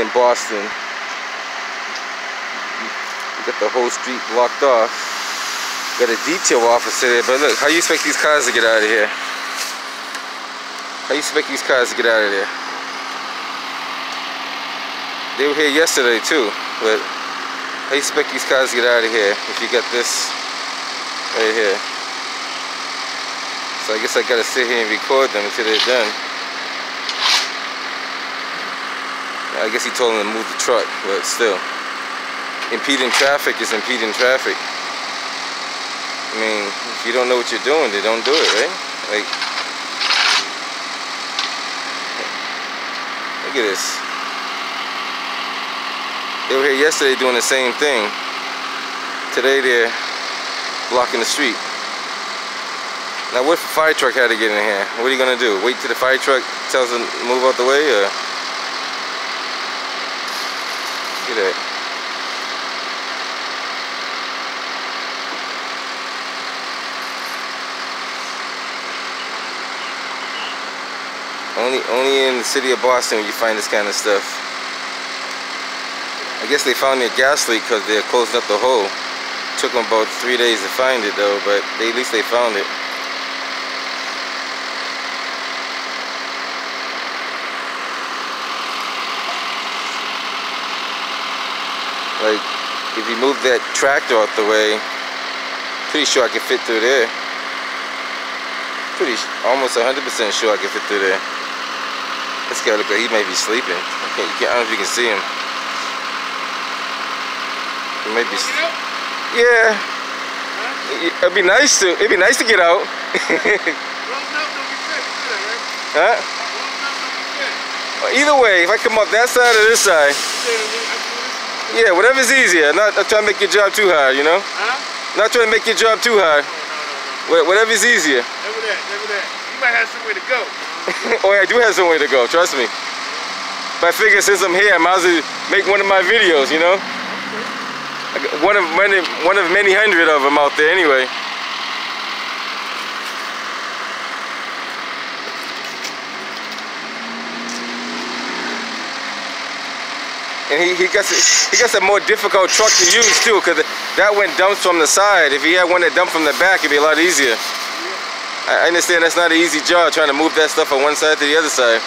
in Boston. You got the whole street blocked off. Got a detail officer there, but look, how you expect these cars to get out of here? How you expect these cars to get out of there? They were here yesterday too, but how you expect these cars to get out of here if you got this right here? So I guess I gotta sit here and record them until they're done. I guess he told him to move the truck, but still. Impeding traffic is impeding traffic. I mean, if you don't know what you're doing, then don't do it, right? Like, look at this. They were here yesterday doing the same thing. Today they're blocking the street. Now what if a fire truck had to get in here? What are you gonna do? Wait till the fire truck tells them to move out the way or? That. Only, only in the city of Boston you find this kind of stuff. I guess they found their gas leak because they're closing up the hole. Took them about three days to find it though, but they, at least they found it. Like, if you move that tractor out the way, pretty sure I can fit through there. Pretty, almost 100% sure I can fit through there. This guy look like he may be sleeping. I, can't, I don't know if you can see him. He may be. Yeah. It'd be nice to. It'd be nice to get out. huh? Either way, if I come up that side or this side. Yeah, whatever's easier. Not, not trying to make your job too hard, you know? Huh? Not trying to make your job too hard. No, no, no. Whatever's easier. Never that, never that. You might have somewhere to go. oh, yeah, I do have somewhere to go, trust me. But I figure since I'm here, I might as well make one of my videos, you know? Got One of many, one of many hundred of them out there anyway. And he, he gets he gets a more difficult truck to use too, because that one dumps from the side. If he had one that dumped from the back, it'd be a lot easier. I understand that's not an easy job trying to move that stuff from one side to the other side.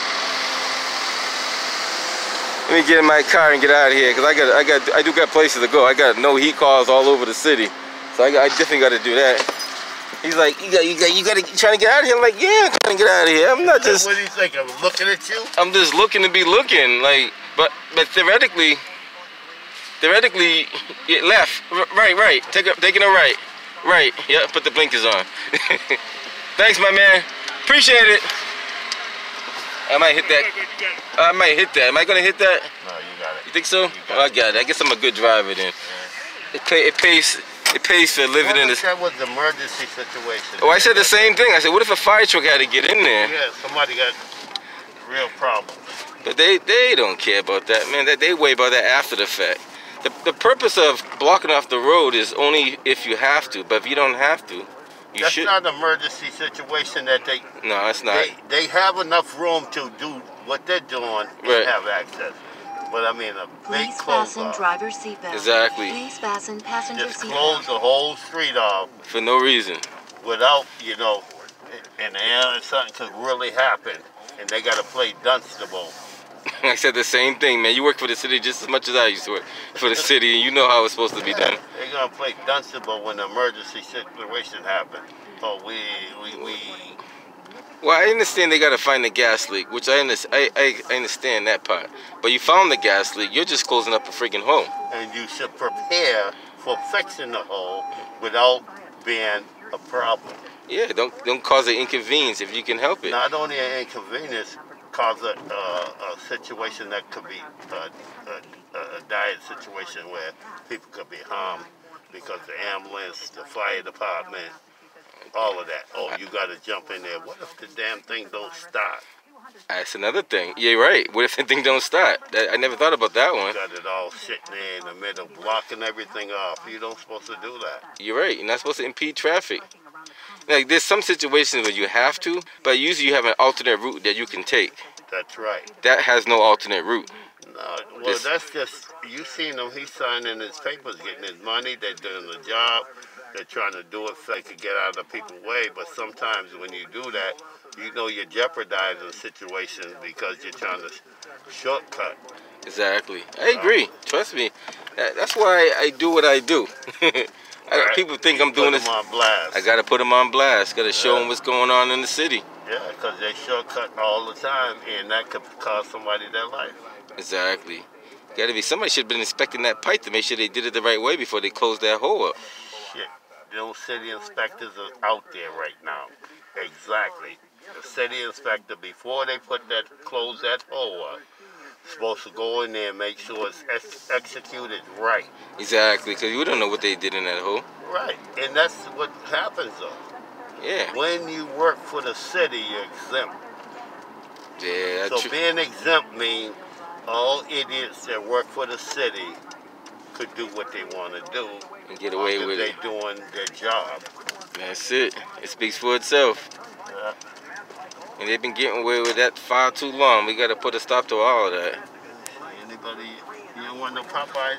Let me get in my car and get out of here because I got I got I do got places to go. I got no heat cars all over the city, so I, I definitely got to do that. He's like, you got you got you got to you trying to get out of here. I'm like, yeah, I'm trying to get out of here. I'm not just What do you think? I'm looking at you? I'm just looking to be looking. Like, but but theoretically, theoretically, yeah, left, R- right, right. Take a taking a right, right. Yeah, put the blinkers on. Thanks, my man. Appreciate it. I might hit that. I might hit that. Am I gonna hit that? No, you got it. You think so? Oh, I got it. I guess I'm a good driver then. It pay, it pays it pays for living in What this. if that was an emergency situation? Oh, I said the same thing. I said, what if a fire truck had to get in there? Yeah, somebody got real problems. But they they don't care about that, man. That they worry about that after the fact. The the purpose of blocking off the road is only if you have to. But if you don't have to, you should. That's should. not an emergency situation that they no, it's not. they they have enough room to do what they're doing Right. and have access. But I mean, a big Please close fasten off. driver seatbelt. Exactly. Please fasten passenger Just close the whole street off For no reason. without, you know, and and something could really happen, and they got to play Dunstable. I said the same thing, man. You work for the city just as much as I used to work for the city, and you know how it's supposed to be done. They're gonna play Dunstable when the emergency situation happens. Oh, we we we. Well, I understand they got to find the gas leak, which I, under- I, I I understand that part. But you found the gas leak. You're just closing up a freaking hole. and you should prepare for fixing the hole without being a problem. Yeah, don't don't cause an inconvenience if you can help it. Not only an inconvenience, cause a, uh, a situation that could be a, a, a dire situation where people could be harmed because the ambulance, the fire department, all of that. Oh, you got to jump in there. What if the damn thing don't start? That's another thing. Yeah, right. What if the thing don't start? I never thought about that You one. got it all sitting there in the middle, blocking everything off. You don't supposed to do that. You're right. You're not supposed to impede traffic. Like there's some situations where you have to, but usually you have an alternate route that you can take. That's right. That has no alternate route. No, well, that's just you seen him. He's signing his papers, getting his money. They're doing the job. They're trying to do it so they could get out of the people's way. But sometimes when you do that, you know you're jeopardizing situations because you're trying to shortcut. Exactly. I agree. Trust me. That's why I do what I do. I, Right. People think You I'm doing this. on blast. I gotta put them on blast. Gotta show Yeah. them what's going on in the city. yeah, because they shortcut all the time, and that could cost somebody their life. Exactly. Gotta be somebody should have been inspecting that pipe to make sure they did it the right way before they closed that hole up. Shit, those city inspectors are out there right now. Exactly. The city inspector, before they put that, close that hole up, supposed to go in there and make sure it's ex- executed right. Exactly, because we don't know what they did in that hole. Right. And that's what happens though. Yeah. When you work for the city, you're exempt. Yeah. So being exempt means all idiots that work for the city could do what they want to do. And get away with they it. doing their job. That's it. It speaks for itself. Yeah. And they've been getting away with that far too long. We gotta put a stop to all of that. Anybody, you don't want no Popeyes